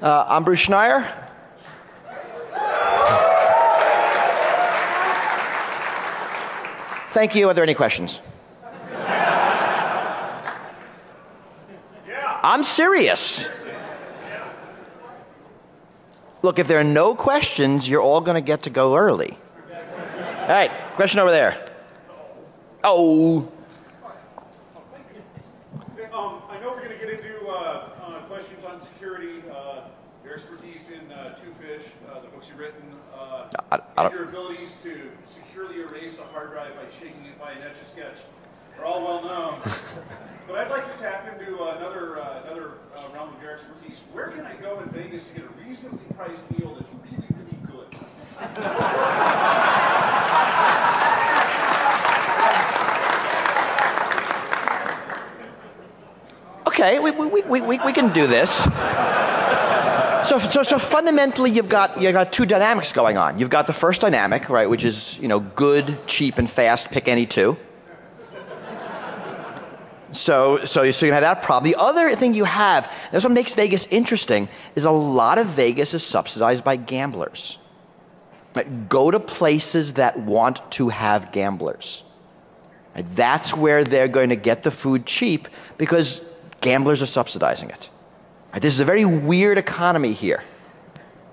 Uh, I'm Bruce Schneier. Thank you. Are there any questions? I'm serious. Look, if there are no questions, you're all going to get to go early. All right, question over there. Oh. Um, I know we're going to get into uh, uh, questions on security, uh, your expertise in uh, Twofish, uh, the books you've written, uh, I- I and don't- your abilities to securely erase a hard drive by shaking it by an etch a sketch are all well known. but I'd like to tap into another uh, another uh, realm expertise. Where can I go in Vegas to get a reasonably priced meal that's really, really good? Okay, we, we, we, we, we can do this. So, so, so fundamentally, you've got, you've got two dynamics going on. You've got the first dynamic, right, which is, you know, good, cheap, and fast, pick any two. So, so, you're so you have that problem. The other thing you have, that's what makes Vegas interesting, is a lot of Vegas is subsidized by gamblers. Right, Go to places that want to have gamblers. Right, That's where they're going to get the food cheap because gamblers are subsidizing it. Right, This is a very weird economy here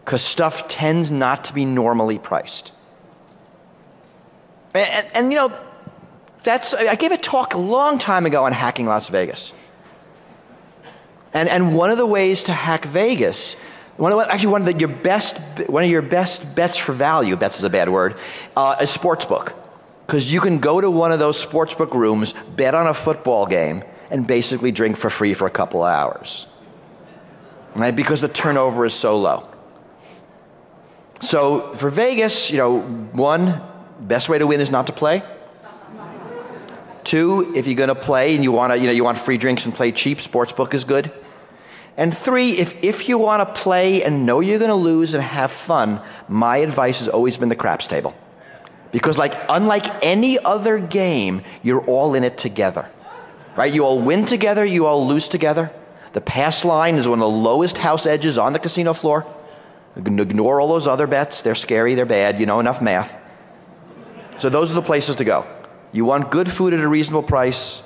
because stuff tends not to be normally priced. And, and- and, you know, that's, I gave a talk a long time ago on hacking Las Vegas. And, and one of the ways to hack Vegas, one of, actually one of the, your best, one of your best bets for value, bets is a bad word, uh, is sportsbook. Because you can go to one of those sportsbook rooms, bet on a football game, and basically drink for free for a couple of hours. Right? Because the turnover is so low. So for Vegas, you know, one, best way to win is not to play. Two, if you're going to play and you want to, you know, you want free drinks and play cheap, sportsbook is good. And three, if, if you want to play and know you're going to lose and have fun, my advice has always been the craps table. Because like unlike any other game, you're all in it together. Right? You all win together, you all lose together. The pass line is one of the lowest house edges on the casino floor. Ignore all those other bets. They're scary, they're bad, you know enough math. So those are the places to go. You want good food at a reasonable price.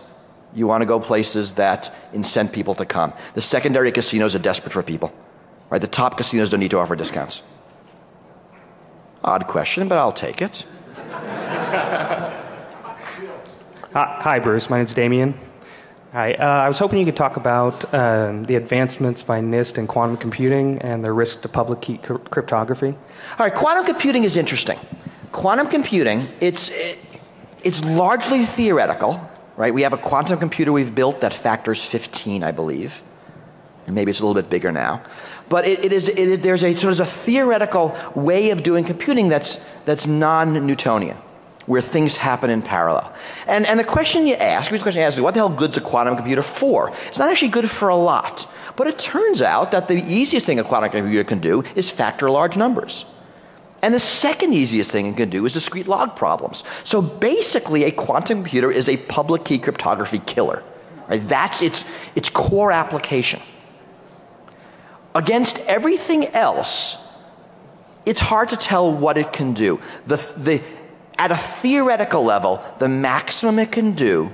You want to go places that incent people to come. The secondary casinos are desperate for people. Right? The top casinos don't need to offer discounts. Odd question, but I'll take it. Hi, Bruce. My name's Damien. Hi. Uh, I was hoping you could talk about um, the advancements by NIST in quantum computing and the risk to public key cr- cryptography. All right, quantum computing is interesting. Quantum computing, it's, it, it's largely theoretical, right? We have a quantum computer we've built that factors 15, I believe. And maybe it's a little bit bigger now. But it, it is, it is, there's a sort of a theoretical way of doing computing that's, that's non Newtonian, where things happen in parallel. And, and the question you ask, the question you ask is, what the hell good's a quantum computer for? It's not actually good for a lot. But it turns out that the easiest thing a quantum computer can do is factor large numbers. And the second easiest thing it can do is discrete log problems. So basically, a quantum computer is a public key cryptography killer. Right? That's its, its core application. Against everything else, it's hard to tell what it can do. The, the, at a theoretical level, the maximum it can do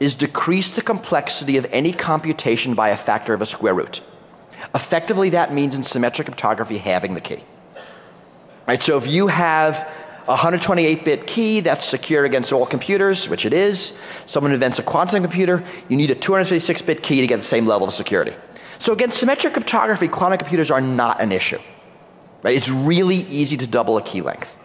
is decrease the complexity of any computation by a factor of a square root. Effectively, that means in symmetric cryptography, having the key. Right, so if you have a 128-bit key that's secure against all computers, which it is, someone invents a quantum computer, you need a 256-bit key to get the same level of security. So against symmetric cryptography, quantum computers are not an issue. Right? It's really easy to double a key length.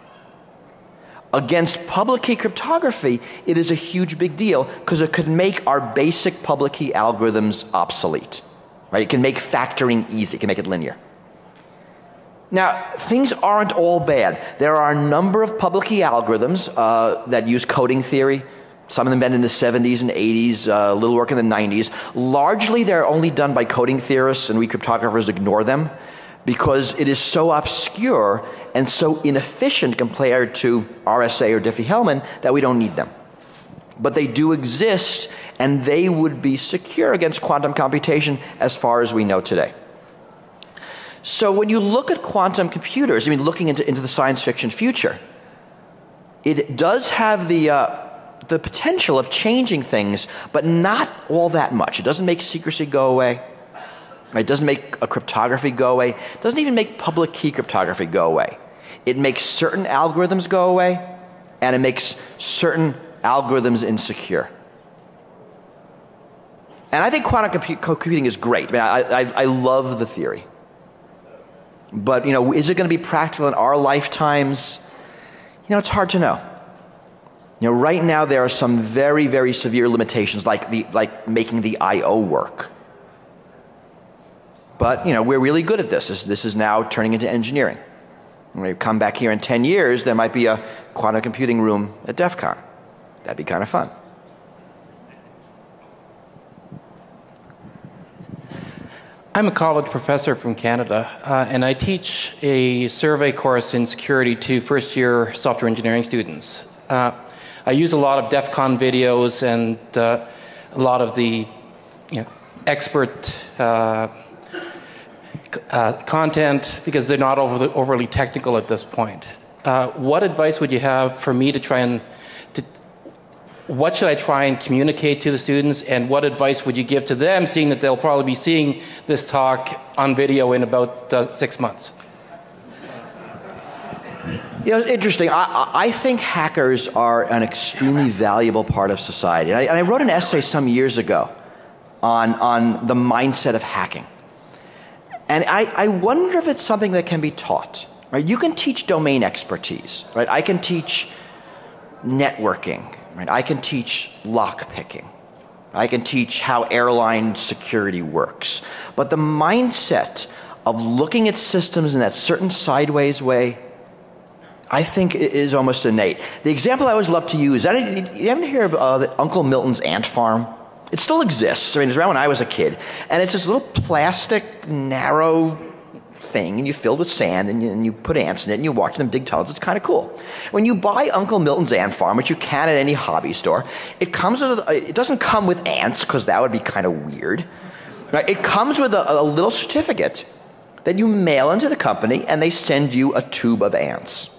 Against public key cryptography, it is a huge big deal because it could make our basic public key algorithms obsolete. Right? It can make factoring easy, it can make it linear. Now, things aren't all bad. There are a number of public key algorithms uh, that use coding theory. Some of them been in the 70s and 80s, uh, a little work in the 90s. Largely, they're only done by coding theorists, and we cryptographers ignore them because it is so obscure and so inefficient compared to RSA or Diffie-Hellman that we don't need them. But they do exist, and they would be secure against quantum computation as far as we know today. So when you look at quantum computers, I mean, looking into, into the science fiction future, it does have the, uh, the potential of changing things, but not all that much. It doesn't make secrecy go away. It doesn't make a cryptography go away. It doesn't even make public key cryptography go away. It makes certain algorithms go away, and it makes certain algorithms insecure. And I think quantum computing is great. I mean, I, I, I love the theory. But, you know, is it going to be practical in our lifetimes? You know, it's hard to know. You know, right now there are some very, very severe limitations, like, the, like making the I.O. work. But, you know, we're really good at this. This, this is now turning into engineering. When we come back here in 10 years, there might be a quantum computing room at DEF CON. That'd be kind of fun. I'm a college professor from Canada, uh, and I teach a survey course in security to first year software engineering students. Uh, I use a lot of DEF CON videos and uh, a lot of the you know, expert uh, uh, content because they're not over overly technical at this point. Uh, what advice would you have for me to try and what should I try and communicate to the students, and what advice would you give to them, seeing that they'll probably be seeing this talk on video in about uh, six months? You know, interesting. I, I, think hackers are an extremely valuable part of society. And I, and I wrote an essay some years ago on, on the mindset of hacking. And I, I wonder if it's something that can be taught. Right? You can teach domain expertise. Right? I can teach networking Right? I can teach lock picking. I can teach how airline security works. But the mindset of looking at systems in that certain sideways way, I think is almost innate. The example I always love to use, I you ever hear of uh, Uncle Milton's ant farm? It still exists. I mean, it was around when I was a kid. And it's this little plastic, narrow thing and you fill it with sand and you, and you, put ants in it and you watch them dig tunnels. It's kind of cool. When you buy Uncle Milton's ant farm, which you can at any hobby store, it comes with a, it doesn't come with ants because that would be kind of weird. Right? It comes with a, a little certificate that you mail into the company and they send you a tube of ants.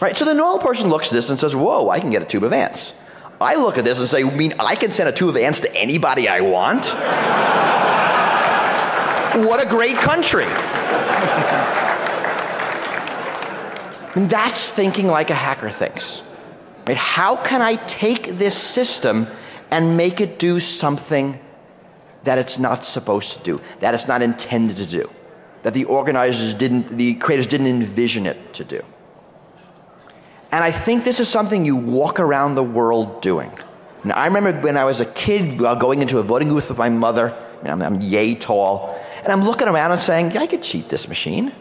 Right? So the normal person looks at this and says, "Whoa, I can get a tube of ants." I look at this and say, "You mean I can send a tube of ants to anybody I want?" What a great country. and that's thinking like a hacker thinks. Right? How can I take this system and make it do something that it's not supposed to do, that it's not intended to do, that the organizers didn't, the creators didn't envision it to do? And I think this is something you walk around the world doing. Now, I remember when I was a kid uh, going into a voting booth with my mother, I'm, I'm yay tall, and I'm looking around and saying, I could cheat this machine.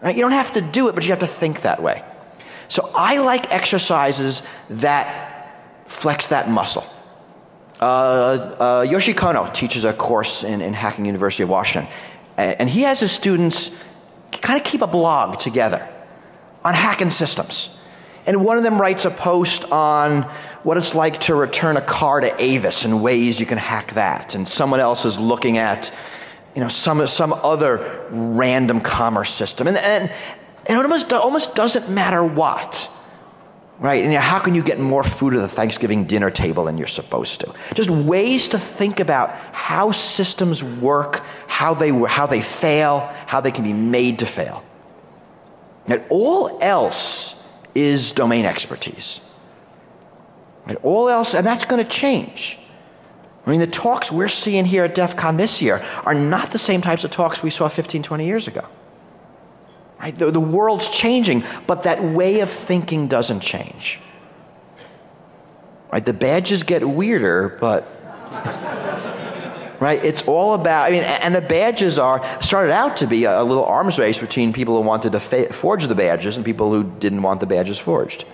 Right? You don't have to do it, but you have to think that way. So I like exercises that flex that muscle. Uh, uh, Yoshi Kohno teaches a course in, in Hacking University of Washington. And he has his students kind of keep a blog together on hacking systems. And one of them writes a post on what it's like to return a car to Avis and ways you can hack that. And someone else is looking at you know, some, some other random commerce system. And, and, and it almost, almost doesn't matter what. Right? And how can you get more food at the Thanksgiving dinner table than you're supposed to? Just ways to think about how systems work, how they, how they fail, how they can be made to fail. And all else is domain expertise. And all else, and that's going to change. I mean, the talks we're seeing here at DEF CON this year are not the same types of talks we saw 15, 20 years ago. Right? The, the world's changing, but that way of thinking doesn't change. Right? The badges get weirder, but right? It's all about. I mean, and the badges are started out to be a, little arms race between people who wanted to fa- forge the badges and people who didn't want the badges forged.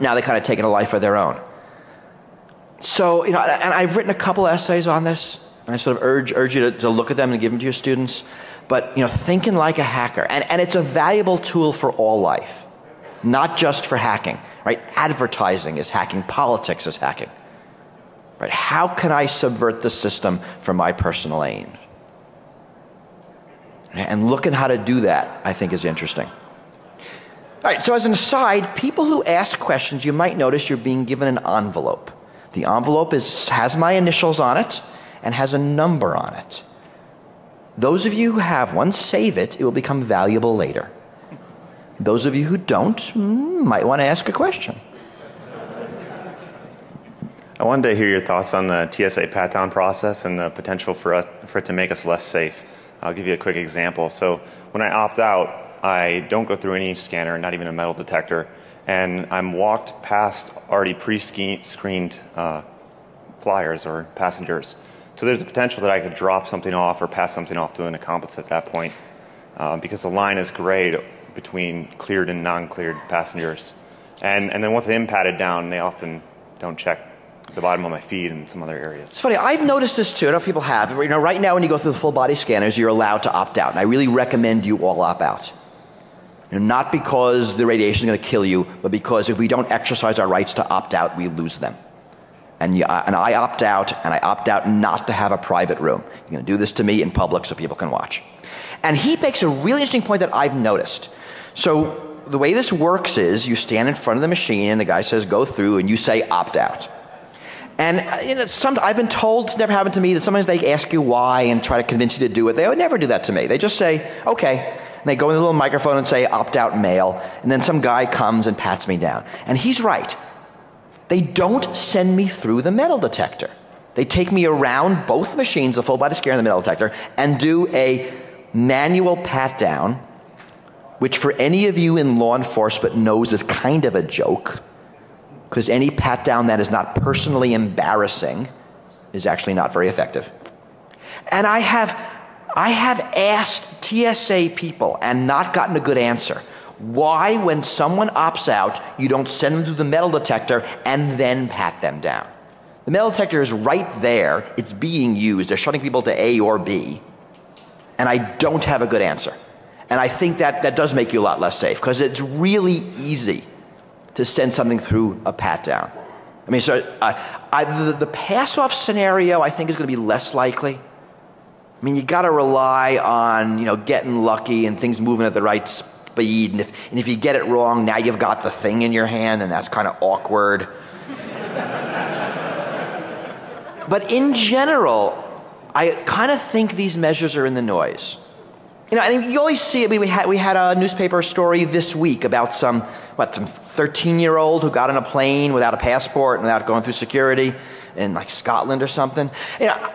Now they've kind of taken a life of their own. So, you know, and I've written a couple essays on this, and I sort of urge, urge you to, to look at them and give them to your students. But, you know, thinking like a hacker, and, and it's a valuable tool for all life, not just for hacking, right? Advertising is hacking, politics is hacking. Right? How can I subvert the system for my personal aim? And looking how to do that, I think, is interesting. All right, so as an aside, people who ask questions, you might notice you're being given an envelope. The envelope is, has my initials on it and has a number on it. Those of you who have one, save it. It will become valuable later. Those of you who don't mm, might want to ask a question. I wanted to hear your thoughts on the TSA pat down process and the potential for, us, for it to make us less safe. I'll give you a quick example. So, when I opt out, I don't go through any scanner, not even a metal detector, and I'm walked past already pre screened uh, flyers or passengers. So, there's a potential that I could drop something off or pass something off to an accomplice at that point uh, because the line is grayed between cleared and non cleared passengers. And, and then once I'm patted down, they often don't check the bottom of my feet and some other areas. It's funny, I've noticed this too. I don't know if people have. You know, right now when you go through the full body scanners, you're allowed to opt out. And I really recommend you all opt out. You know, not because the radiation is going to kill you, but because if we don't exercise our rights to opt out, we lose them. And, you, and I opt out, and I opt out not to have a private room. You're going to do this to me in public so people can watch. And he makes a really interesting point that I've noticed. So the way this works is you stand in front of the machine, and the guy says, go through, and you say opt out. And uh, you know, some, I've been told, it's never happened to me, that sometimes they ask you why and try to convince you to do it. They would never do that to me. They just say, okay. And they go in the little microphone and say, opt out male. And then some guy comes and pats me down. And he's right. They don't send me through the metal detector. They take me around both machines, the full body scanner and the metal detector, and do a manual pat down, which for any of you in law enforcement knows is kind of a joke because any pat down that is not personally embarrassing is actually not very effective. And I have, I have asked TSA people and not gotten a good answer. Why, when someone opts out, you don't send them through the metal detector and then pat them down? The metal detector is right there, it's being used, they're shutting people to A or B, and I don't have a good answer. And I think that that does make you a lot less safe because it's really easy to send something through a pat down. I mean, so uh, I, the, the pass off scenario I think is going to be less likely. I mean, you got to rely on you know getting lucky and things moving at the right speed, and if, and if you get it wrong, now you've got the thing in your hand, and that's kind of awkward. but in general, I kind of think these measures are in the noise. You know, and you always see. I mean, we had we had a newspaper story this week about some what some 13 year old who got on a plane without a passport and without going through security in like Scotland or something. You know,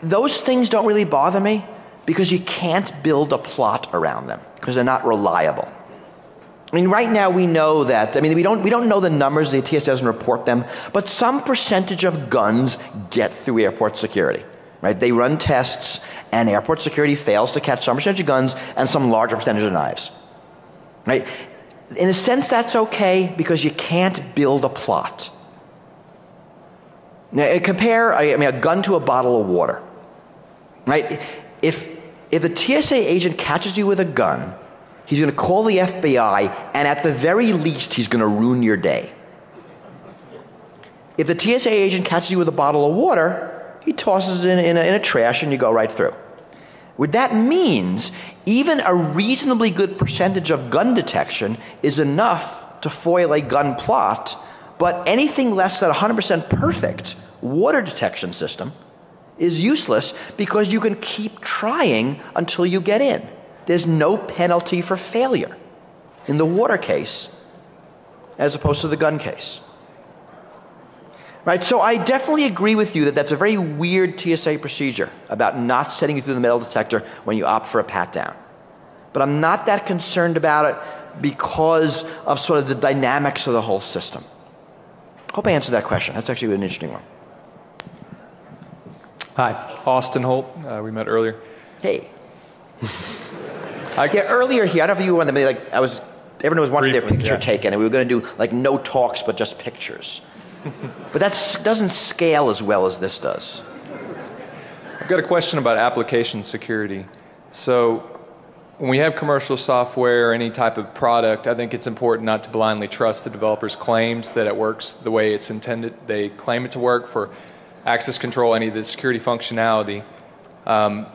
those things don't really bother me because you can't build a plot around them because they're not reliable. I mean, right now we know that, I mean, we don't, we don't know the numbers, the TSA doesn't report them, but some percentage of guns get through airport security. Right? They run tests, and airport security fails to catch some percentage of guns and some larger percentage of knives. Right? In a sense, that's okay because you can't build a plot. Now, uh, compare, I mean, a gun to a bottle of water. Right? If, if a TSA agent catches you with a gun, he's going to call the FBI, and at the very least, he's going to ruin your day. If the TSA agent catches you with a bottle of water, he tosses it in, in, a, in a trash and you go right through. What that means, even a reasonably good percentage of gun detection is enough to foil a gun plot, but anything less than 100% perfect water detection system is useless because you can keep trying until you get in. There's no penalty for failure in the water case as opposed to the gun case. Right? So I definitely agree with you that that's a very weird TSA procedure about not sending you through the metal detector when you opt for a pat down. But I'm not that concerned about it because of sort of the dynamics of the whole system. Hope I answered that question. That's actually an interesting one. Hi, Austin Holt. Uh, we met earlier. Hey. I get earlier here. I don't know if you wanted to like I was everyone was wanting Briefly, their picture yeah. taken, and we were going to do like no talks but just pictures but that doesn't scale as well as this does. I've got a question about application security. So, when we have commercial software or any type of product, I think it's important not to blindly trust the developer's claims that it works the way it's intended. They claim it to work for access control, any of the security functionality. Um,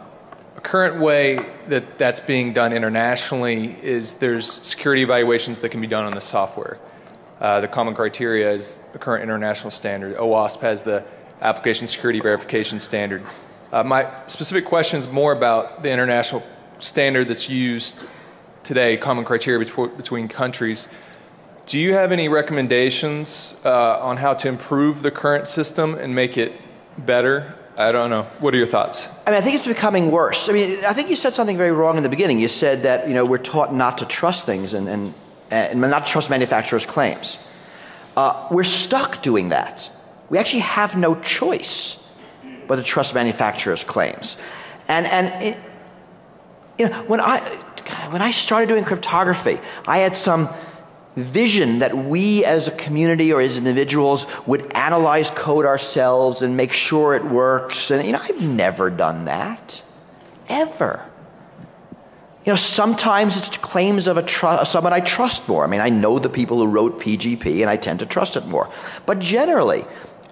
a current way that that's being done internationally is there's security evaluations that can be done on the software. Uh, the common criteria is the current international standard. OWASP has the application security verification standard. Uh, my specific question is more about the international standard that's used today, common criteria between countries. Do you have any recommendations uh, on how to improve the current system and make it better? I don't know. What are your thoughts? I mean, I think it's becoming worse. I mean, I think you said something very wrong in the beginning. You said that you know we're taught not to trust things and, and, and not trust manufacturers' claims. Uh, we're stuck doing that. We actually have no choice but to trust manufacturers' claims. And and it, you know when I when I started doing cryptography, I had some vision that we as a community or as individuals would analyze code ourselves and make sure it works. And, you know, I've never done that. Ever. You know, sometimes it's claims of a tr- someone I trust more. I mean, I know the people who wrote PGP and I tend to trust it more. But generally,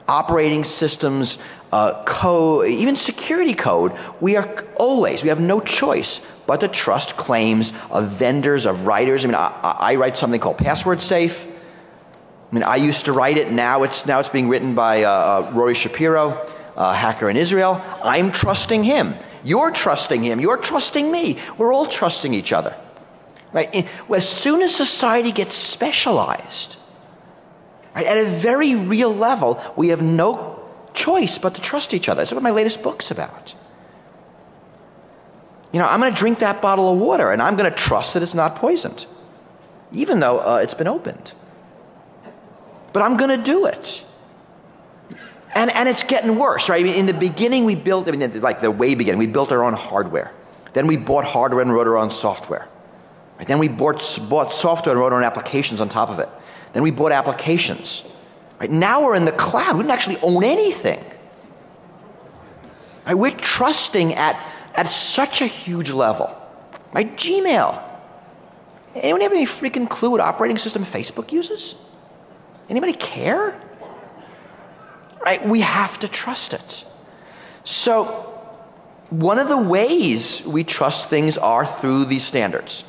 operating systems, uh, code, even security code, we are always, we have no choice but to trust claims of vendors, of writers. I mean, I, I write something called Password Safe. I mean, I used to write it. Now it's now it's being written by uh, uh, Rony Shapira, a hacker in Israel. I'm trusting him. You're trusting him. You're trusting me. We're all trusting each other. Right? as soon as society gets specialized, right, at a very real level, we have no choice but to trust each other. That's what my latest book's about. You know, I'm going to drink that bottle of water and I'm going to trust that it's not poisoned, even though uh, it's been opened. But I'm going to do it. And, and it's getting worse, right? I mean, in the beginning, we built, I mean, like the way beginning, we built our own hardware. Then we bought hardware and wrote our own software. Right? Then we bought, bought software and wrote our own applications on top of it. Then we bought applications. Right? Now we're in the cloud. We don't actually own anything. Right? We're trusting at at such a huge level. My Gmail. Anyone have any freaking clue what operating system Facebook uses? Anybody care? Right? We have to trust it. So, one of the ways we trust things are through these standards.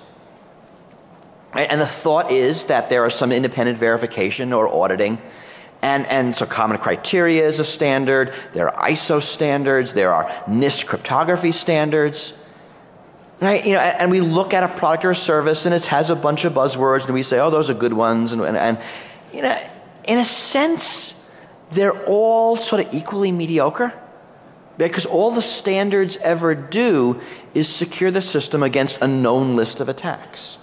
And the thought is that there are some independent verification or auditing and, and so common criteria is a standard. There are ISO standards. There are NIST cryptography standards. Right? You know, and, and we look at a product or a service and it has a bunch of buzzwords and we say, oh, those are good ones. And, and, and you know, in a sense, they're all sort of equally mediocre because all the standards ever do is secure the system against a known list of attacks.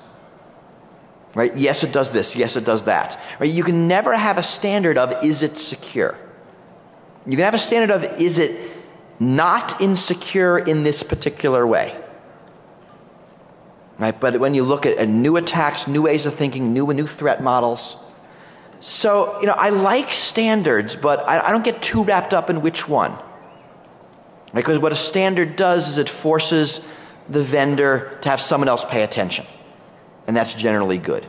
Right? Yes, it does this. Yes, it does that. Right? You can never have a standard of is it secure. You can have a standard of is it not insecure in this particular way. Right? But when you look at, at new attacks, new ways of thinking, new new threat models. So, you know, I like standards, but I, I don't get too wrapped up in which one. Because what a standard does is it forces the vendor to have someone else pay attention and that's generally good.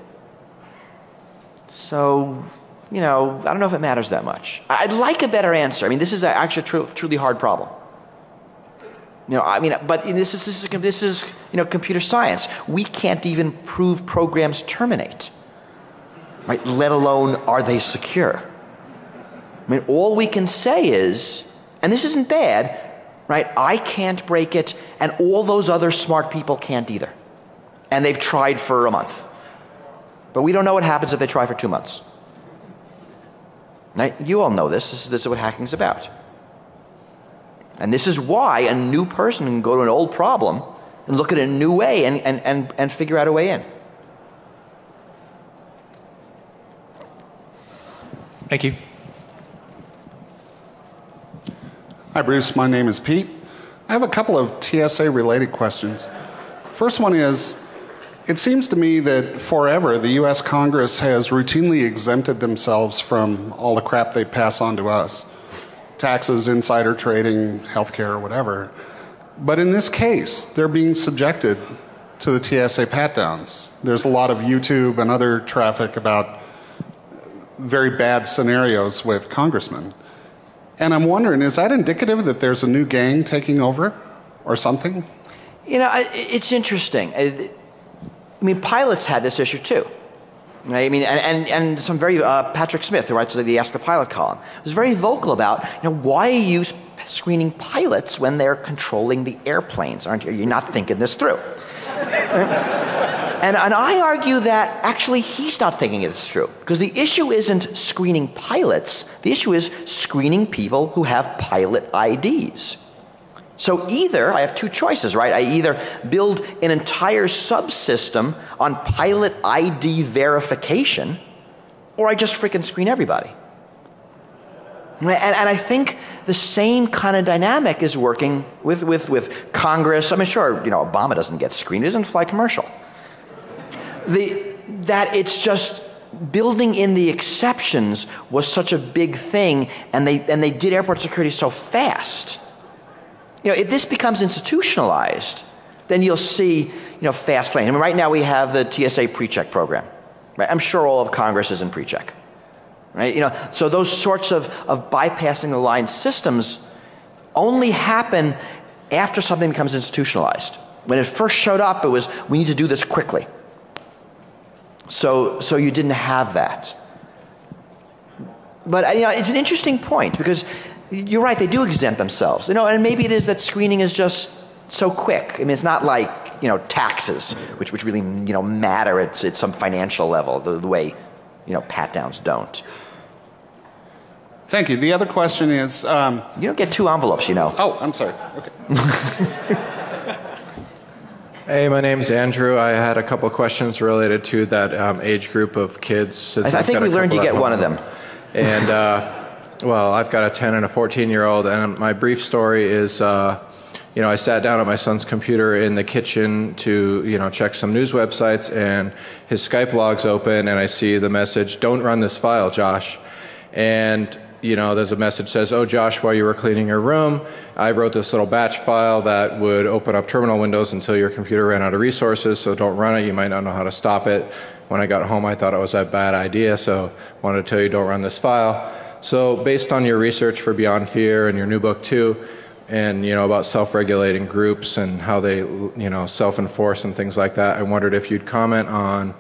So, you know, I don't know if it matters that much. I'd like a better answer. I mean, this is actually a tr- truly hard problem. You know, I mean, but this is, this is, this is, you know, computer science. We can't even prove programs terminate, right? Let alone are they secure. I mean, all we can say is, and this isn't bad, right? I can't break it, and all those other smart people can't either and they've tried for a month. But we don't know what happens if they try for two months. Now, you all know this. This is, this is what hacking is about. And this is why a new person can go to an old problem and look at it a new way and, and, and, and figure out a way in. Thank you. Hi, Bruce. My name is Pete. I have a couple of TSA related questions. First one is it seems to me that forever the US Congress has routinely exempted themselves from all the crap they pass on to us taxes, insider trading, healthcare, whatever. But in this case, they're being subjected to the TSA pat downs. There's a lot of YouTube and other traffic about very bad scenarios with congressmen. And I'm wondering, is that indicative that there's a new gang taking over or something? You know, it's interesting. I mean, pilots had this issue too. I mean, and, and, and some very, uh, Patrick Smith, who writes the Ask the Pilot column, was very vocal about, you know, why are you screening pilots when they're controlling the airplanes? Aren't you? You're not thinking this through. And, and I argue that actually he's not thinking it's true. Because the issue isn't screening pilots, the issue is screening people who have pilot IDs. So either I have two choices, right? I either build an entire subsystem on pilot ID verification, or I just freaking screen everybody. And, and, I think the same kind of dynamic is working with, with, with Congress. I mean, sure, you know, Obama doesn't get screened, he doesn't fly commercial. The, that it's just building in the exceptions was such a big thing, and they, and they did airport security so fast you know, if this becomes institutionalized, then you'll see, you know, fast lane. I mean, right now we have the TSA pre-check program. Right? I'm sure all of Congress is in pre-check. Right? You know, so those sorts of, of bypassing the line systems only happen after something becomes institutionalized. When it first showed up, it was, we need to do this quickly. So, so you didn't have that. But you know, it's an interesting point because you're right, they do exempt themselves. You know, and maybe it is that screening is just so quick. I mean, it's not like, you know, taxes, which, which really, you know, matter at, at some financial level, the, the way, you know, pat downs don't. Thank you. The other question is um, You don't get two envelopes, you know. Oh, I'm sorry. Okay. Hey, my name's Andrew. I had a couple questions related to that um, age group of kids. I, I think we learned you get one of them. And uh, well, I've got a 10 and a 14 year old, and my brief story is. Uh, you know, I sat down at my son's computer in the kitchen to, you know, check some news websites, and his Skype log's open, and I see the message, "Don't run this file, Josh." And you know, there's a message says, "Oh, Josh, while you were cleaning your room, I wrote this little batch file that would open up terminal windows until your computer ran out of resources. So don't run it. You might not know how to stop it." When I got home, I thought it was a bad idea, so I wanted to tell you, don't run this file. So, based on your research for Beyond Fear and your new book too, and you know about self-regulating groups and how they you know self-enforce and things like that, I wondered if you'd comment on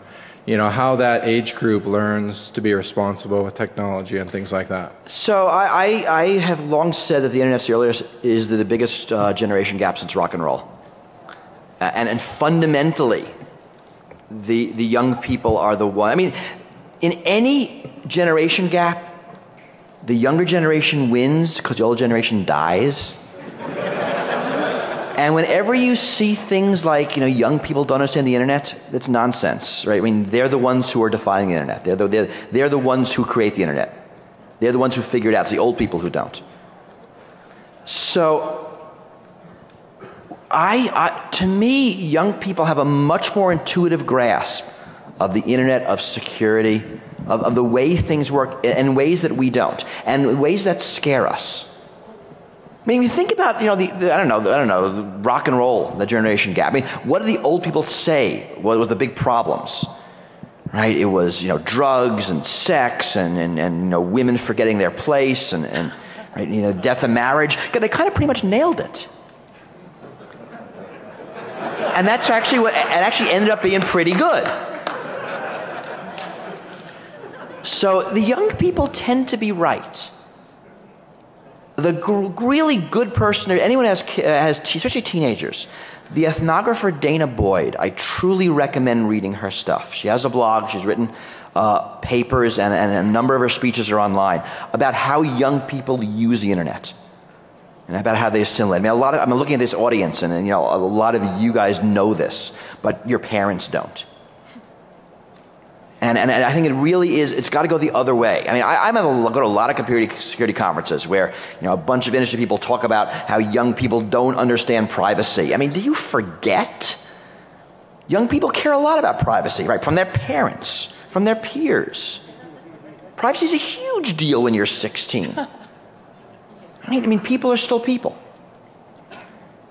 you know how that age group learns to be responsible with technology and things like that. So I, I, I have long said that the internet's the is the, the biggest uh, generation gap since rock and roll, uh, and and fundamentally, the the young people are the one. I mean, in any generation gap, the younger generation wins because the older generation dies. And whenever you see things like, you know, young people don't understand the internet, that's nonsense, right? I mean, they're the ones who are defining the internet. They're the, they're, they're the ones who create the internet. They're the ones who figure it out. It's the old people who don't. So, I, I, to me, young people have a much more intuitive grasp of the internet, of security, of, of the way things work in ways that we don't, and ways that scare us. I mean, you think about, you know, the, the I don't know, the, I don't know, rock and roll, the generation gap. I mean, what did the old people say What was the big problems? Right? It was, you know, drugs and sex and, and, and you know, women forgetting their place and, and right, you know, death of marriage. They kind of pretty much nailed it. And that's actually what, it actually ended up being pretty good. So the young people tend to be right. The really good person, anyone has, has especially teenagers, the ethnographer danah boyd, I truly recommend reading her stuff. She has a blog, she's written uh, papers, and, and, a number of her speeches are online about how young people use the internet and about how they assimilate. I mean, a lot of, I'm looking at this audience, and, and you know, a lot of you guys know this, but your parents don't. And, and, and, I think it really is, it's got to go the other way. I mean, I, I'm at a, go to a lot of security, security conferences where, you know, a bunch of industry people talk about how young people don't understand privacy. I mean, do you forget? Young people care a lot about privacy, right? From their parents, from their peers. Privacy is a huge deal when you're 16. I mean, I mean people are still people.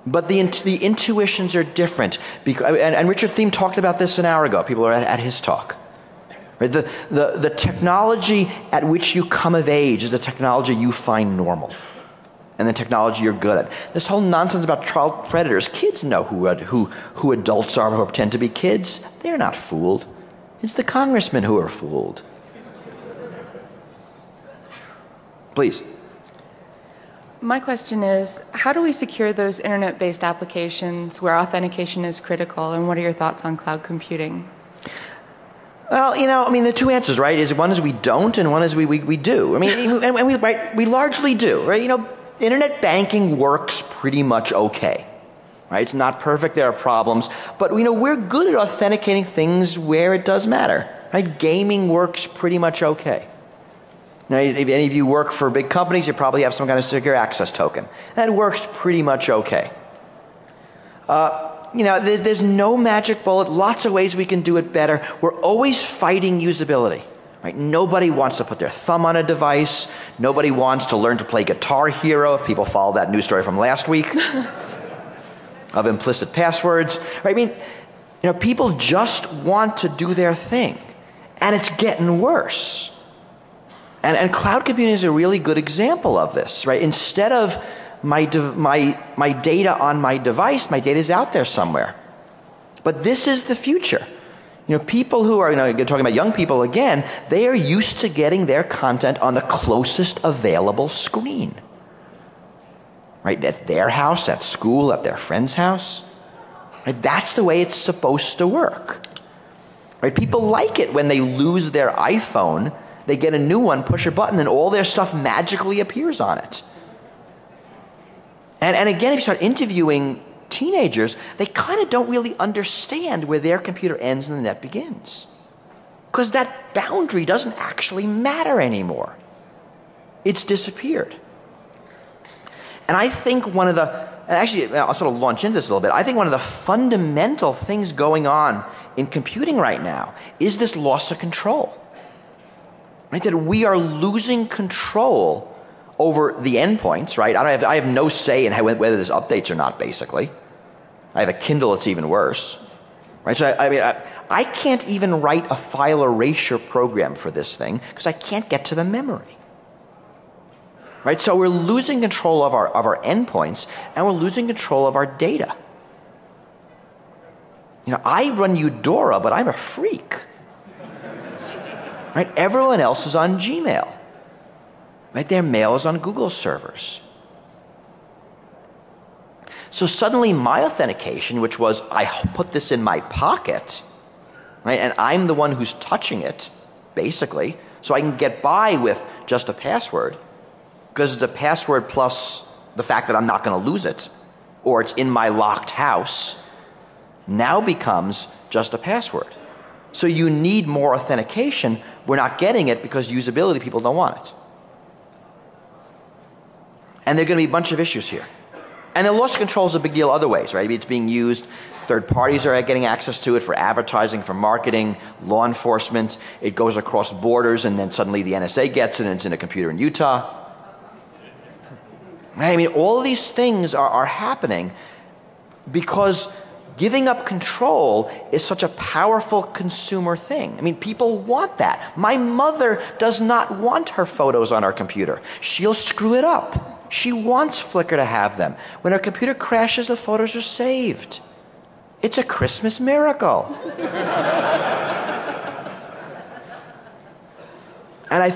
But the, the intuitions are different. Because, and, and Richard Thieme talked about this an hour ago. People are at, at his talk. Right? The, the, the technology at which you come of age is the technology you find normal. and the technology you're good at. This whole nonsense about child predators, kids know who, who, who adults are who pretend to be kids. They're not fooled. It's the congressmen who are fooled. Please. My question is How do we secure those internet based applications where authentication is critical, and what are your thoughts on cloud computing? Well, you know, I mean, the two answers, right? Is one is we don't, and one is we, we, we do. I mean, and we, right, we largely do, right? You know, internet banking works pretty much okay. Right? It's not perfect, there are problems, but you know, we're good at authenticating things where it does matter. Right? Gaming works pretty much okay. Now, if any of you work for big companies, you probably have some kind of secure access token. That works pretty much okay. Uh, you know, there's, there's no magic bullet, lots of ways we can do it better. We're always fighting usability. Right? Nobody wants to put their thumb on a device. Nobody wants to learn to play Guitar Hero, if people follow that news story from last week, of implicit passwords. Right? I mean, you know, people just want to do their thing, and it's getting worse. And, and cloud computing is a really good example of this, right? Instead of my, my, my data on my device, my data is out there somewhere. But this is the future. You know, people who are, you know, talking about young people again, they are used to getting their content on the closest available screen. Right? At their house, at school, at their friend's house. Right? That's the way it's supposed to work. Right? People like it when they lose their iPhone they get a new one, push a button, and all their stuff magically appears on it. And, and again, if you start interviewing teenagers, they kind of don't really understand where their computer ends and the net begins. Because that boundary doesn't actually matter anymore, it's disappeared. And I think one of the, actually, uh, I'll sort of launch into this a little bit. I think one of the fundamental things going on in computing right now is this loss of control. Right? That we are losing control over the endpoints, right? I, don't have, I have no say in how, whether there's updates or not, basically. I have a Kindle, it's even worse. Right? So, I, I mean, I, I can't even write a file erasure program for this thing because I can't get to the memory. Right? So we're losing control of our, of our endpoints and we're losing control of our data. You know, I run Eudora, but I'm a freak. Right? Everyone else is on Gmail. Right? Their mail is on Google servers. So suddenly my authentication, which was I put this in my pocket, right, and I'm the one who's touching it, basically, so I can get by with just a password, because it's a password plus the fact that I'm not going to lose it, or it's in my locked house, now becomes just a password. So you need more authentication. We're not getting it because usability people don't want it. And there are going to be a bunch of issues here. And the loss of control is a big deal other ways, right? It's being used. Third parties are getting access to it for advertising, for marketing, law enforcement. It goes across borders, and then suddenly the NSA gets it, and it's in a computer in Utah. I mean, all these things are, are happening because Giving up control is such a powerful consumer thing. I mean, people want that. My mother does not want her photos on our computer. She'll screw it up. She wants Flickr to have them. When her computer crashes, the photos are saved. It's a Christmas miracle. and, I,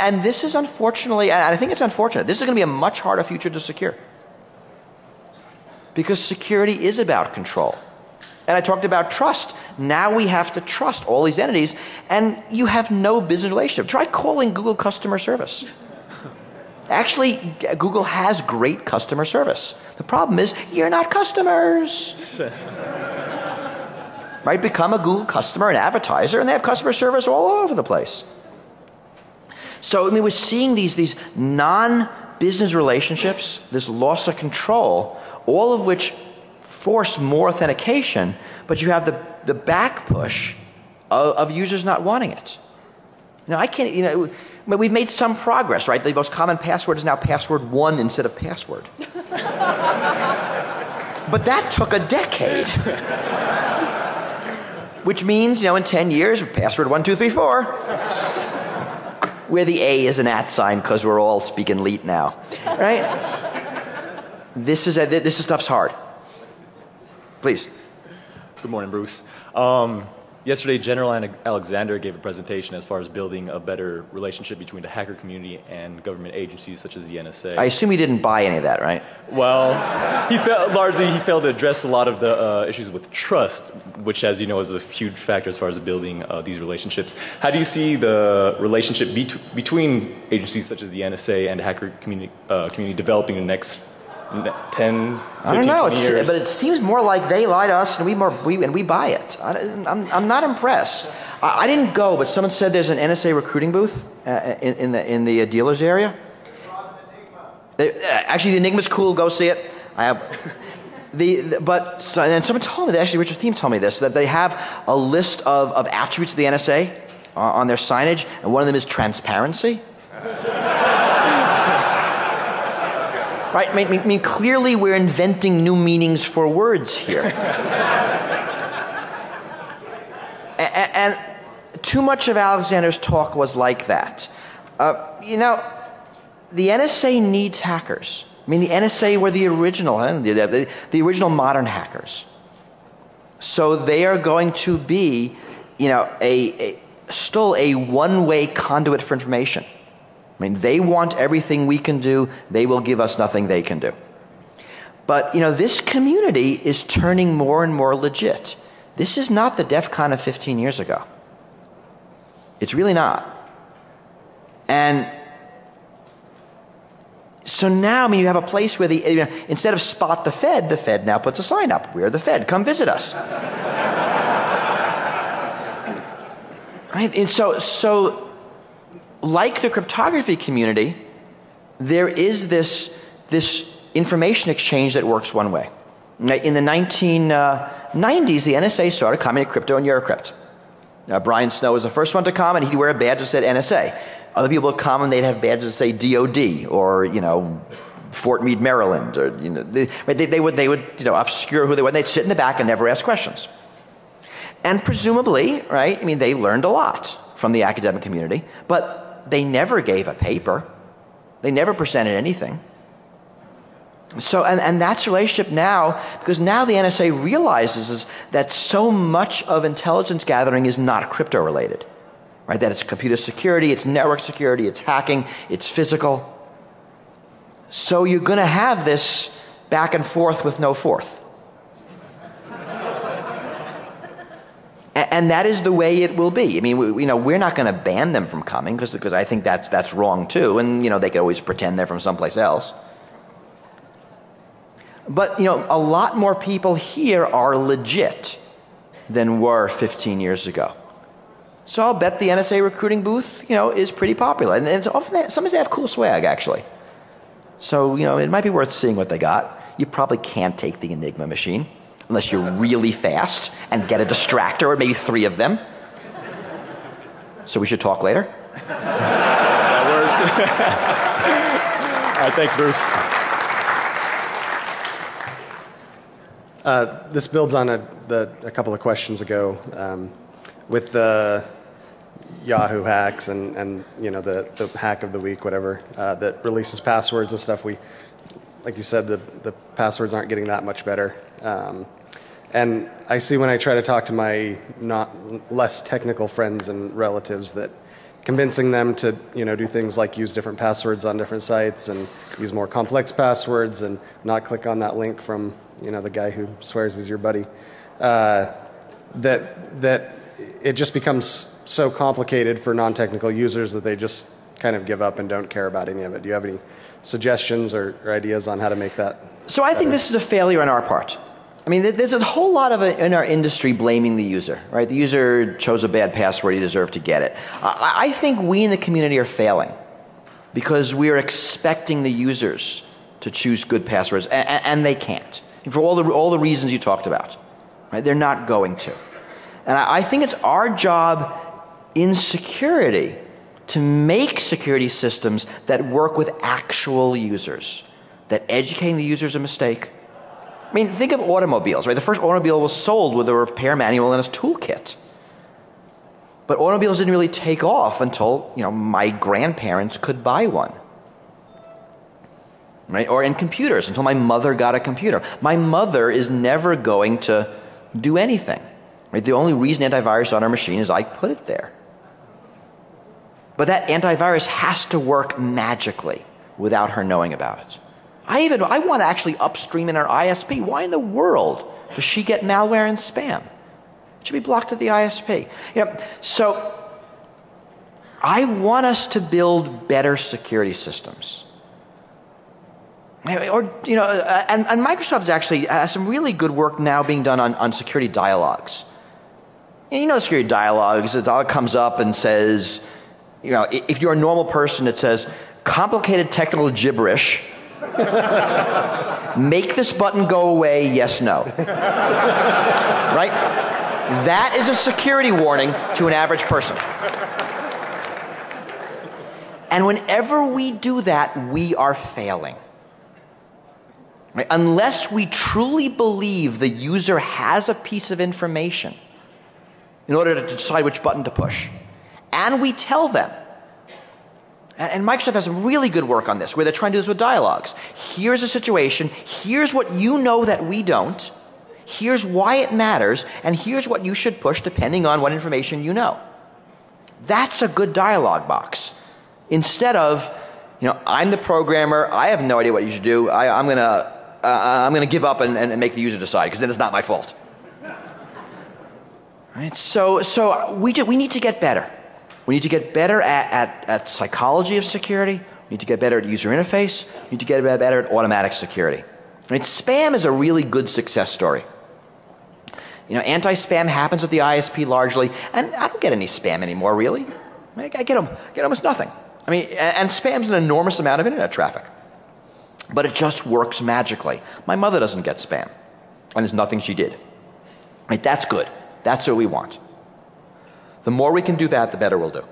and this is unfortunately, and I think it's unfortunate, this is going to be a much harder future to secure. Because security is about control. And I talked about trust. Now we have to trust all these entities, and you have no business relationship. Try calling Google customer service. Actually, Google has great customer service. The problem is you're not customers. right? Become a Google customer, an advertiser, and they have customer service all over the place. So, I mean, we're seeing these, these non business relationships, this loss of control, all of which force more authentication, but you have the, the back push of, of users not wanting it. You know, I can't, you know, we've made some progress, right? The most common password is now password one instead of password. but that took a decade. Which means, you know, in 10 years, password one, two, three, four. Where the A is an at sign because we're all speaking Leet now, right? this is a, this stuff's hard. Please. Good morning, Bruce. Um, yesterday, General Alexander gave a presentation as far as building a better relationship between the hacker community and government agencies such as the NSA. I assume he didn't buy any of that, right? Well, he failed, largely he failed to address a lot of the uh, issues with trust, which, as you know, is a huge factor as far as building uh, these relationships. How do you see the relationship be- between agencies such as the NSA and the hacker community, uh, community developing in the next 10, 15, I don't know, but it seems more like they lie to us and we, more, we, and we buy it. I, am I'm not impressed. I, I, didn't go, but someone said there's an NSA recruiting booth uh, in, in, the, in the uh, dealers area. They, uh, actually, the Enigma's cool. Go see it. I have. The, the, but so, and someone told me actually Richard Thieme told me this that they have a list of, of attributes of the NSA uh, on their signage, and one of them is transparency. Right? I mean, clearly we're inventing new meanings for words here. and, and, too much of Alexander's talk was like that. Uh, you know, the NSA needs hackers. I mean, the NSA were the original, huh? the, the, the original modern hackers. So they are going to be, you know, a, a still a one-way conduit for information. I mean, they want everything we can do, they will give us nothing they can do. But, you know, this community is turning more and more legit. This is not the DEF CON of 15 years ago. It's really not. And so now, I mean, you have a place where the, you know, instead of spot the Fed, the Fed now puts a sign up. We're the Fed. Come visit us. right? And so, so like the cryptography community, there is this, this information exchange that works one way. In the 1990s, uh, the NSA started coming to crypto and Eurocrypt. Now, Brian Snow was the first one to come, and he'd wear a badge that said NSA. Other people would come, and they'd have badges that say DOD or, you know, Fort Meade, Maryland. Or, you know, they, they, they, would, they would you know, obscure who they were, and they'd sit in the back and never ask questions. And presumably, right, I mean, they learned a lot from the academic community, but they never gave a paper. They never presented anything. So, and, and that's relationship now, because now the NSA realizes is that so much of intelligence gathering is not crypto related, right? That it's computer security, it's network security, it's hacking, it's physical. So you're going to have this back and forth with no forth. And that is the way it will be. I mean, we, you know, we're not going to ban them from coming because I think that's that's wrong too. And you know, they could always pretend they're from someplace else. But you know, a lot more people here are legit than were 15 years ago. So I'll bet the NSA recruiting booth, you know, is pretty popular. And, and often they, sometimes they have cool swag actually. So you know, it might be worth seeing what they got. You probably can't take the Enigma machine unless you're really fast and get a distractor or maybe three of them. So we should talk later? that works. All right, thanks, Bruce. Uh, this builds on a, the, a, couple of questions ago um, with the Yahoo hacks and, and you know the, the hack of the week, whatever uh, that releases passwords and stuff. We, like you said, the, the passwords aren't getting that much better. Um, and I see when I try to talk to my not less technical friends and relatives that convincing them to you know do things like use different passwords on different sites and use more complex passwords and not click on that link from you know the guy who swears he's your buddy. Uh, that that it just becomes so complicated for non-technical users that they just kind of give up and don't care about any of it. Do you have any suggestions or, or ideas on how to make that? So I better? think this is a failure on our part. I mean, there's a whole lot of it in our industry blaming the user, right? The user chose a bad password, he deserved to get it. I think we in the community are failing because we are expecting the users to choose good passwords, and they can't. For all the, all the reasons you talked about, right? They're not going to. And I think it's our job in security to make security systems that work with actual users, that educating the user is a mistake I mean, think of automobiles, right? The first automobile was sold with a repair manual and a toolkit. But automobiles didn't really take off until, you know, my grandparents could buy one. right? Or in computers until my mother got a computer. My mother is never going to do anything. Right? The only reason antivirus on our machine is I put it there. But that antivirus has to work magically without her knowing about it. I even I want to actually upstream in our ISP. Why in the world does she get malware and spam? It should be blocked at the ISP. You know, so I want us to build better security systems. Or, you know, uh, and, and Microsoft is actually uh, has some really good work now being done on, on security dialogues. You know, security dialogues, the dialogue comes up and says, you know, if you're a normal person, it says, complicated technical gibberish. Make this button go away, yes, no. right? That is a security warning to an average person. And whenever we do that, we are failing. Right? Unless we truly believe the user has a piece of information in order to decide which button to push, and we tell them, and Microsoft has some really good work on this, where they're trying to do this with dialogues. Here's a situation, here's what you know that we don't, here's why it matters, and here's what you should push depending on what information you know. That's a good dialogue box. Instead of, you know, I'm the programmer, I have no idea what you should do, I, am going to uh, I'm to give up and, and, make the user decide because then it's not my fault. Right? So, so we, do, we need to get better. We need to get better at, at, at psychology of security. We need to get better at user interface. We need to get better at automatic security. Right? Spam is a really good success story. You know, anti-spam happens at the ISP largely, and I don't get any spam anymore, really. I get, them, get almost nothing. I mean, and spam's an enormous amount of internet traffic. But it just works magically. My mother doesn't get spam, and there's nothing she did. Right, that's good. That's what we want. The more we can do that, the better we'll do.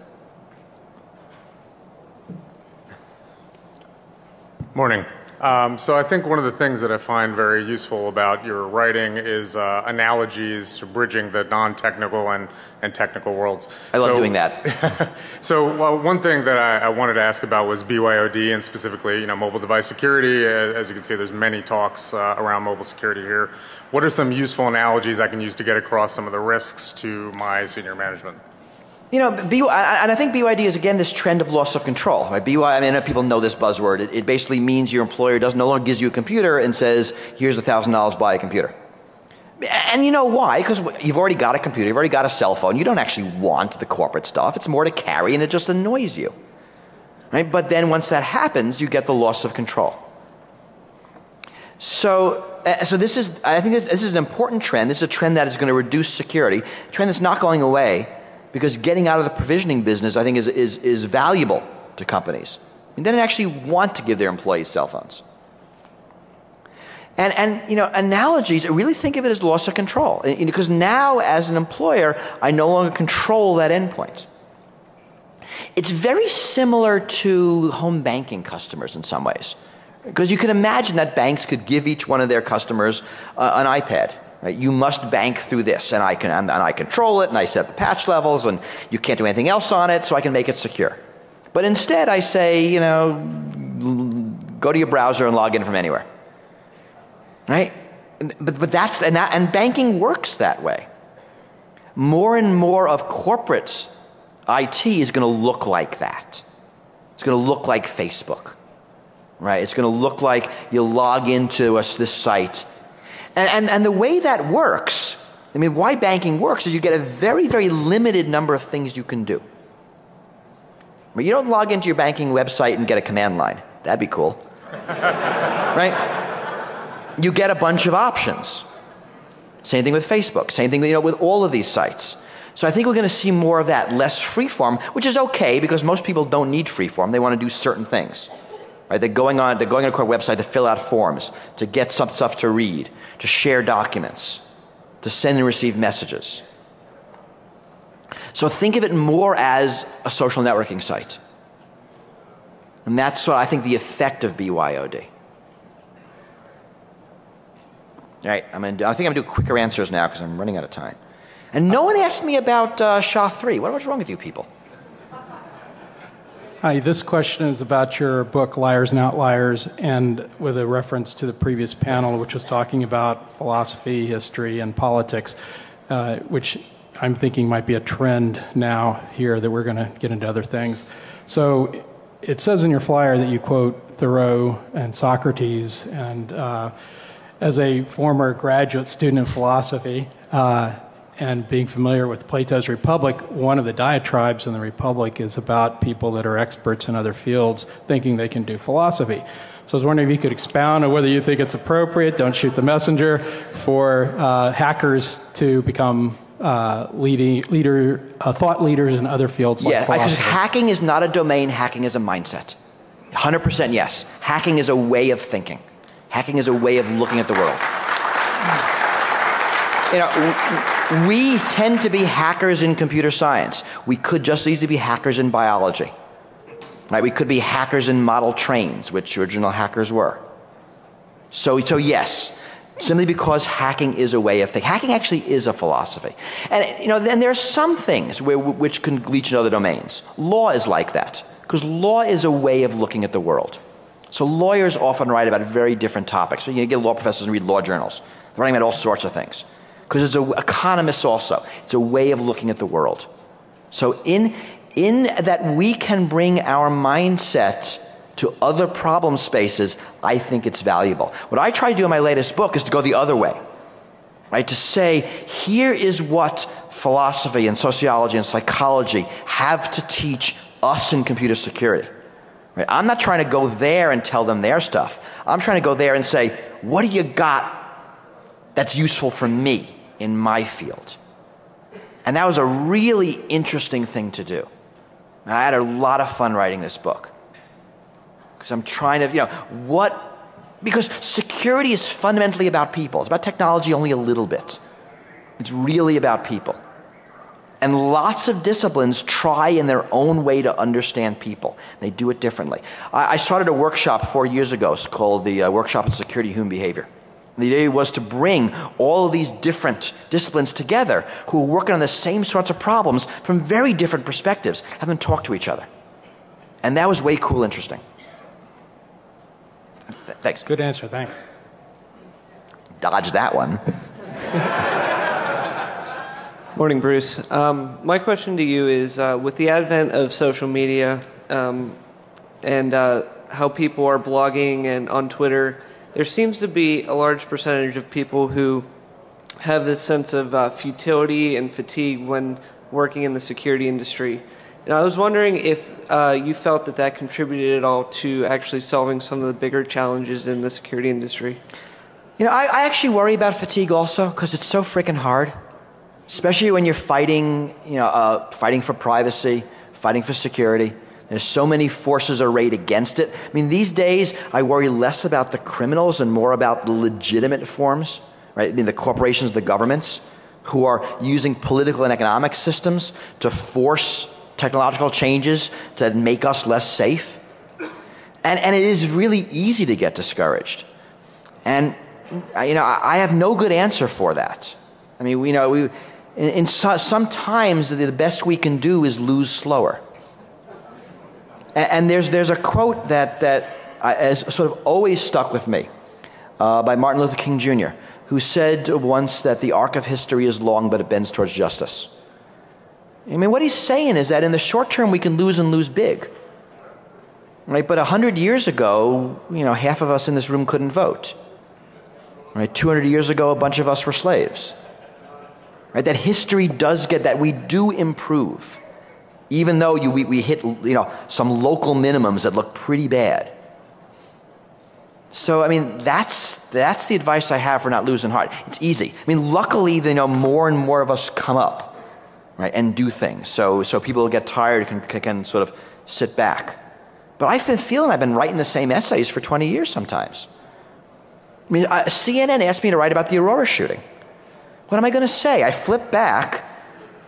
Morning. Um, so I think one of the things that I find very useful about your writing is uh, analogies to bridging the non-technical and, and technical worlds. I love so, doing that. so well, one thing that I, I, wanted to ask about was BYOD and specifically, you know, mobile device security. As you can see, there's many talks uh, around mobile security here. What are some useful analogies I can use to get across some of the risks to my senior management? You know, BY, and I think BYD is again this trend of loss of control. Right? BY, I mean, people know this buzzword. It, it basically means your employer does no longer gives you a computer and says, "Here's a thousand dollars, buy a computer." And you know why? Because you've already got a computer, you've already got a cell phone. You don't actually want the corporate stuff. It's more to carry, and it just annoys you. Right? But then once that happens, you get the loss of control. So, uh, so this is, I think this, this is an important trend. This is a trend that is going to reduce security, a trend that's not going away because getting out of the provisioning business, I think, is, is, is valuable to companies. I mean, they don't actually want to give their employees cell phones. And, and you know, analogies, really think of it as loss of control. Because now, as an employer, I no longer control that endpoint. It's very similar to home banking customers in some ways. Because you can imagine that banks could give each one of their customers uh, an iPad Right? You must bank through this, and I can and I control it, and I set the patch levels, and you can't do anything else on it, so I can make it secure. But instead, I say, you know, go to your browser and log in from anywhere. Right? But, but that's and, that, and banking works that way. More and more of corporate IT is going to look like that. It's going to look like Facebook, right? It's going to look like you log into a, this site and, and, and the way that works, I mean, why banking works is you get a very, very limited number of things you can do. You don't log into your banking website and get a command line. That'd be cool. right? You get a bunch of options. Same thing with Facebook. Same thing you know, with all of these sites. So I think we're going to see more of that, less freeform, which is okay because most people don't need freeform. They want to do certain things. Right? They're going on, they're going on a core website to fill out forms, to get some stuff to read, to share documents, to send and receive messages. So think of it more as a social networking site. And that's what I think the effect of BYOD. All right, I'm gonna do, I think I'm going to do quicker answers now because I'm running out of time. And no one asked me about uh, SHA-3. What, what's wrong with you people? Hi, this question is about your book, Liars and Outliers, and with a reference to the previous panel, which was talking about philosophy, history, and politics, uh, which I'm thinking might be a trend now here that we're going to get into other things. So it says in your flyer that you quote Thoreau and Socrates, and uh, as a former graduate student in philosophy, uh, and being familiar with Plato's Republic, one of the diatribes in the Republic is about people that are experts in other fields thinking they can do philosophy. So I was wondering if you could expound on whether you think it's appropriate, don't shoot the messenger, for uh, hackers to become uh, leading, leader, uh, thought leaders in other fields like yeah, because philosophy. hacking is not a domain, hacking is a mindset. 100% yes. Hacking is a way of thinking. Hacking is a way of looking at the world. You know, we tend to be hackers in computer science. We could just easily be hackers in biology. Right? We could be hackers in model trains, which original hackers were. So, so yes, simply because hacking is a way of thinking. Hacking actually is a philosophy. And, you know, then there are some things where, which can leach in other domains. Law is like that, because law is a way of looking at the world. So lawyers often write about very different topics. So you get law professors and read law journals. They're writing about all sorts of things. Because it's a, economists also. It's a way of looking at the world. So in, in that we can bring our mindset to other problem spaces, I think it's valuable. What I try to do in my latest book is to go the other way. Right? To say, here is what philosophy and sociology and psychology have to teach us in computer security. Right? I'm not trying to go there and tell them their stuff. I'm trying to go there and say, what do you got that's useful for me in my field? And that was a really interesting thing to do. And I had a lot of fun writing this book. Because I'm trying to, you know, what, because security is fundamentally about people. It's about technology only a little bit. It's really about people. And lots of disciplines try in their own way to understand people. They do it differently. I, I started a workshop four years ago called the uh, Workshop on Security Human Behavior. The idea was to bring all of these different disciplines together who were working on the same sorts of problems from very different perspectives, have them talk to each other. And that was way cool, interesting. Th- thanks. Good answer, thanks. Dodge that one. Morning, Bruce. Um, my question to you is uh, with the advent of social media um, and uh, how people are blogging and on Twitter, there seems to be a large percentage of people who have this sense of uh, futility and fatigue when working in the security industry. And I was wondering if uh, you felt that that contributed at all to actually solving some of the bigger challenges in the security industry. You know, I, I actually worry about fatigue also because it's so freaking hard, especially when you're fighting, you know, uh, fighting for privacy, fighting for security. There's so many forces arrayed against it. I mean, these days, I worry less about the criminals and more about the legitimate forms, right? I mean, the corporations, the governments, who are using political and economic systems to force technological changes to make us less safe. And, and it is really easy to get discouraged. And, you know, I have no good answer for that. I mean, you know, we, in, in so, sometimes the best we can do is lose slower. And, there's, there's a quote that, that has sort of always stuck with me uh, by Martin Luther King Jr., who said once that the arc of history is long, but it bends towards justice. I mean, what he's saying is that in the short term, we can lose and lose big. Right? But 100 years ago, you know, half of us in this room couldn't vote. Right? 200 years ago, a bunch of us were slaves. Right? That history does get that we do improve, even though you, we, we hit you know some local minimums that look pretty bad. So I mean, that's that's the advice I have for not losing heart. It's easy. I mean, luckily, you know, more and more of us come up, right, and do things. So so people get tired can can sort of sit back. But I've been feeling I've been writing the same essays for 20 years sometimes. I mean, I, CNN asked me to write about the Aurora shooting. What am I going to say? I flip back.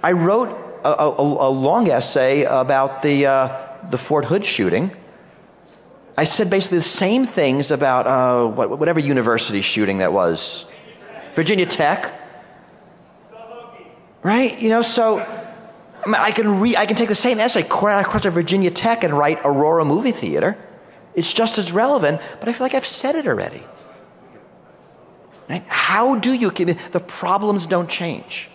I wrote a, a, a long essay about the, uh, the Fort Hood shooting. I said basically the same things about uh, what, whatever university shooting that was. Virginia Tech. Right? You know, so I, mean, I can re- I can take the same essay across to Virginia Tech and write Aurora Movie Theater. It's just as relevant, but I feel like I've said it already. Right? How do you the problems don't change?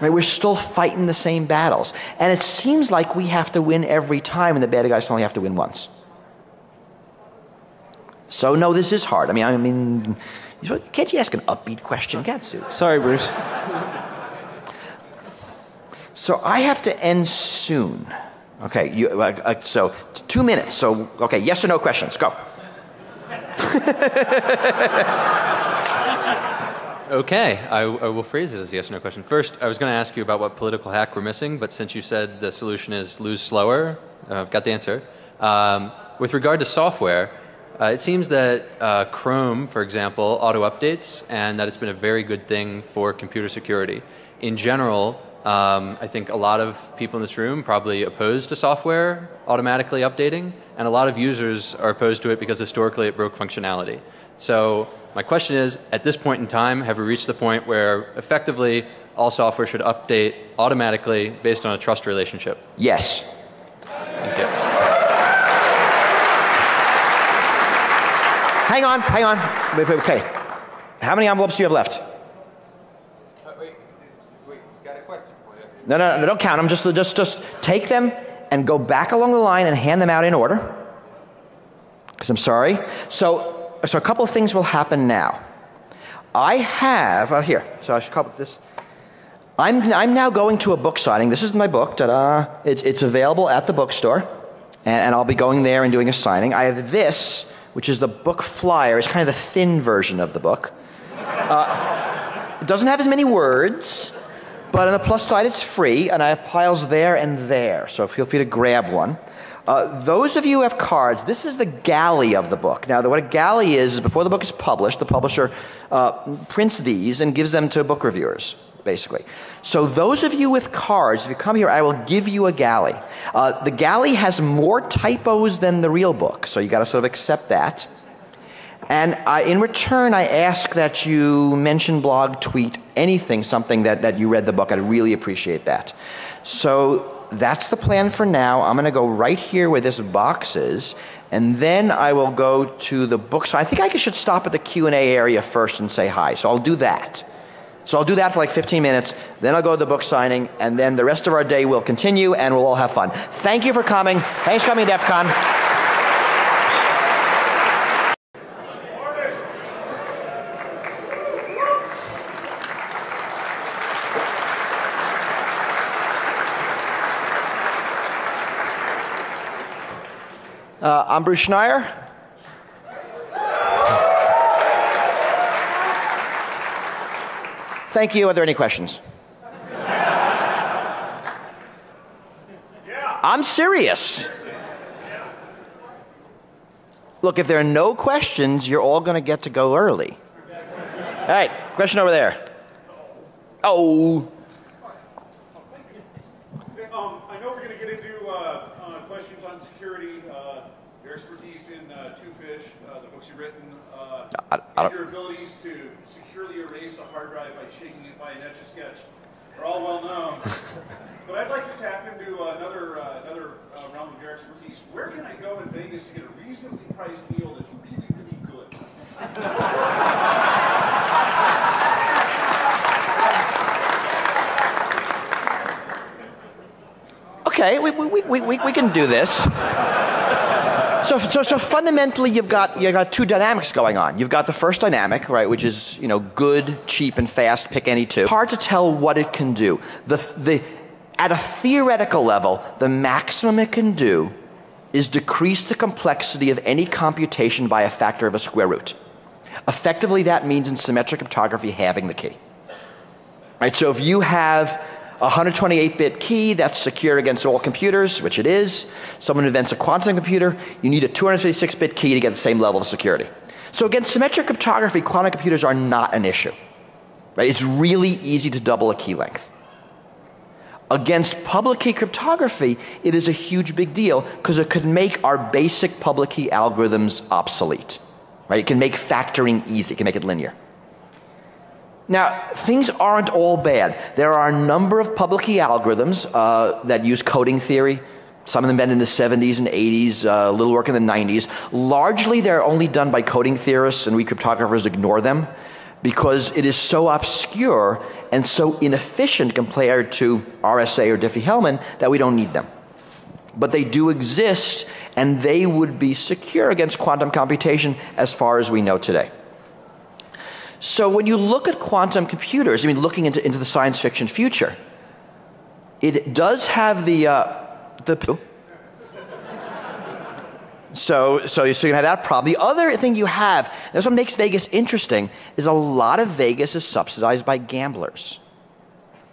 Right? We're still fighting the same battles. And it seems like we have to win every time, and the bad guys only have to win once. So no, this is hard. I mean, I mean, can't you ask an upbeat question? Can't? Sorry, Bruce. So I have to end soon. Okay, you, uh, uh, so two minutes. So okay, yes or no questions. Go. okay, I, I, will phrase it as a yes or no question. First, I was going to ask you about what political hack we're missing, but since you said the solution is lose slower, uh, I've got the answer. Um, with regard to software, uh, it seems that uh, Chrome, for example, auto updates, and that it's been a very good thing for computer security. In general, um, I think a lot of people in this room probably opposed to software automatically updating, and a lot of users are opposed to it because historically it broke functionality. So my question is, at this point in time, have we reached the point where effectively all software should update automatically based on a trust relationship? Yes. Thank you. Hang on, hang on. Okay. How many envelopes do you have left? No, no, no, don't count them. Just, just, just take them and go back along the line and hand them out in order. Because I'm sorry. So, so a couple of things will happen now. I have, uh, here, so I should couple this. I'm, I'm now going to a book signing. This is my book. Ta-da. It's, it's available at the bookstore. And, and I'll be going there and doing a signing. I have this, which is the book flyer. It's kind of the thin version of the book. Uh, it doesn't have as many words. But on the plus side, it's free, and I have piles there and there, so feel free to grab one. Uh, those of you who have cards, this is the galley of the book. Now, what a galley is, is before the book is published, the publisher uh, prints these and gives them to book reviewers, basically. So, those of you with cards, if you come here, I will give you a galley. Uh, the galley has more typos than the real book, so you got to sort of accept that. And I, in return, I ask that you mention, blog, tweet, anything, something that, that you read the book. I'd really appreciate that. So that's the plan for now. I'm going to go right here where this box is, and then I will go to the book. So I think I should stop at the Q&A area first and say hi. So I'll do that. So I'll do that for like 15 minutes, then I'll go to the book signing, and then the rest of our day will continue, and we'll all have fun. Thank you for coming. Thanks for coming to DEF CON. I'm Bruce Schneier. Thank you. Are there any questions? I'm serious. Look, if there are no questions, you're all going to get to go early. All right, question over there. Oh. I, I your abilities to securely erase a hard drive by shaking it by an etch a sketch are all well known. but I'd like to tap into another uh, another uh, realm of your expertise. Where can I go in Vegas to get a reasonably priced deal that's really really good? okay, we, we, we, we, we can do this. So, so, so fundamentally, you've got, you've got two dynamics going on. You've got the first dynamic, right, which is you know, good, cheap, and fast, pick any two. Hard to tell what it can do. The, the, at a theoretical level, the maximum it can do is decrease the complexity of any computation by a factor of a square root. Effectively, that means in symmetric cryptography having the key. Right, so if you have 128-bit key that's secure against all computers, which it is. Someone invents a quantum computer, you need a 256-bit key to get the same level of security. So against symmetric cryptography, quantum computers are not an issue. Right? It's really easy to double a key length. Against public key cryptography, it is a huge big deal because it could make our basic public key algorithms obsolete. Right? It can make factoring easy, it can make it linear. Now, things aren't all bad. There are a number of public key algorithms uh, that use coding theory. Some of them been in the 70s and 80s, uh, a little work in the 90s. Largely, they're only done by coding theorists, and we cryptographers ignore them because it is so obscure and so inefficient compared to RSA or Diffie-Hellman that we don't need them. But they do exist, and they would be secure against quantum computation as far as we know today. So when you look at quantum computers, I mean, looking into, into the science fiction future, it does have the, uh, the so, so you're going to have that problem. The other thing you have, that's what makes Vegas interesting, is a lot of Vegas is subsidized by gamblers.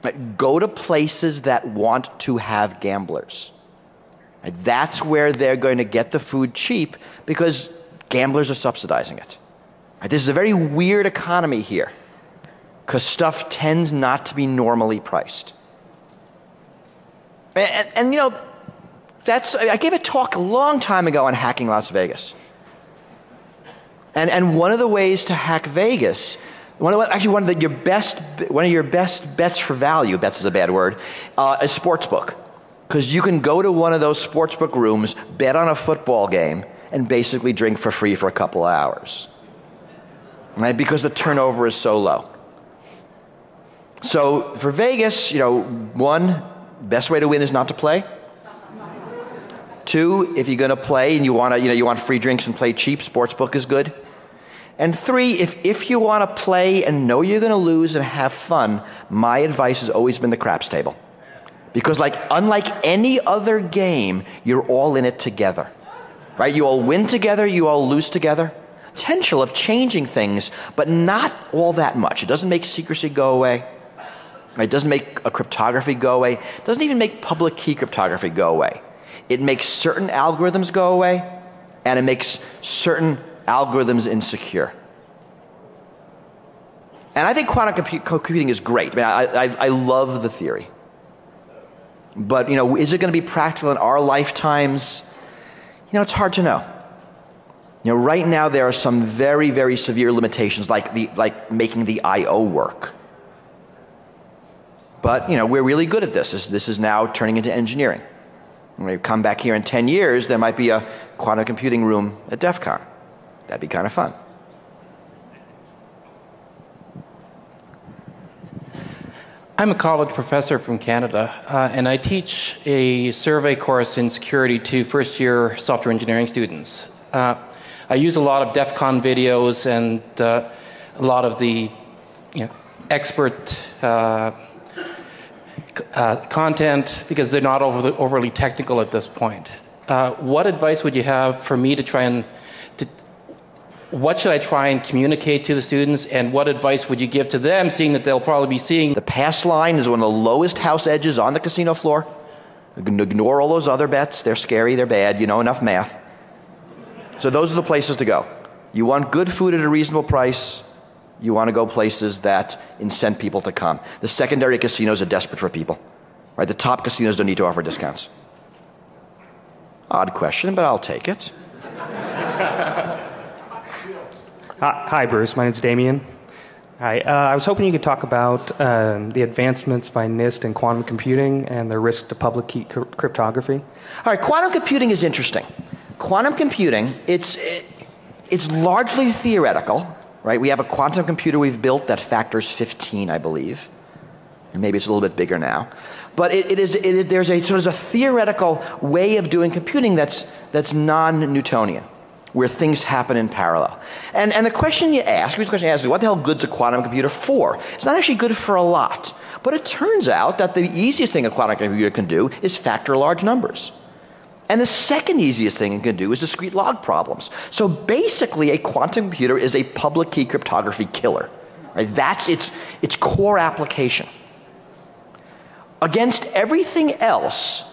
Right? Go to places that want to have gamblers. Right? That's where they're going to get the food cheap because gamblers are subsidizing it. This is a very weird economy here because stuff tends not to be normally priced. And, and, and, you know, that's, I gave a talk a long time ago on hacking Las Vegas. And, and one of the ways to hack Vegas, one of, actually one of the, your best, one of your best bets for value, bets is a bad word, uh, is sportsbook. Because you can go to one of those sportsbook rooms, bet on a football game, and basically drink for free for a couple of hours right? Because the turnover is so low. So for Vegas, you know, one, best way to win is not to play. Two, if you're going to play and you want to, you know, you want free drinks and play cheap, sportsbook is good. And three, if, if you want to play and know you're going to lose and have fun, my advice has always been the craps table. Because like unlike any other game, you're all in it together. Right? You all win together, you all lose together potential of changing things, but not all that much. It doesn't make secrecy go away. It doesn't make a cryptography go away. It doesn't even make public key cryptography go away. It makes certain algorithms go away, and it makes certain algorithms insecure. And I think quantum computing is great. I mean, I, I, I love the theory. But, you know, is it going to be practical in our lifetimes? You know, it's hard to know. You know, right now there are some very, very severe limitations, like, the, like making the I/O work. But you know, we're really good at this. This, this is now turning into engineering. When we come back here in 10 years, there might be a quantum computing room at DEF CON. That'd be kind of fun. I'm a college professor from Canada, uh, and I teach a survey course in security to first year software engineering students. Uh, I use a lot of DEF CON videos and uh, a lot of the you know, expert uh, uh, content because they're not over the, overly technical at this point. Uh, what advice would you have for me to try and to, what should I try and communicate to the students, and what advice would you give to them, seeing that they'll probably be seeing the pass line is one of the lowest house edges on the casino floor. Ignore all those other bets; they're scary, they're bad. You know enough math. So those are the places to go. You want good food at a reasonable price. You want to go places that incent people to come. The secondary casinos are desperate for people. Right? The top casinos don't need to offer discounts. Odd question, but I'll take it. Hi, Bruce. My name's Damien. Hi. Uh, I was hoping you could talk about um, the advancements by NIST in quantum computing and the risk to public key cryptography. All right, quantum computing is interesting quantum computing, it's, it, it's largely theoretical, right? We have a quantum computer we've built that factors 15, I believe. And maybe it's a little bit bigger now. But it, it is, it is, there's a sort of a theoretical way of doing computing that's, that's non-Newtonian, where things happen in parallel. And, and the question you ask, the question you ask is, what the hell good's a quantum computer for? It's not actually good for a lot. But it turns out that the easiest thing a quantum computer can do is factor large numbers. And the second easiest thing it can do is discrete log problems. So basically, a quantum computer is a public key cryptography killer. Right? That's its, its core application. Against everything else,